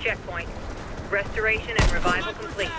checkpoint. Restoration and revival complete.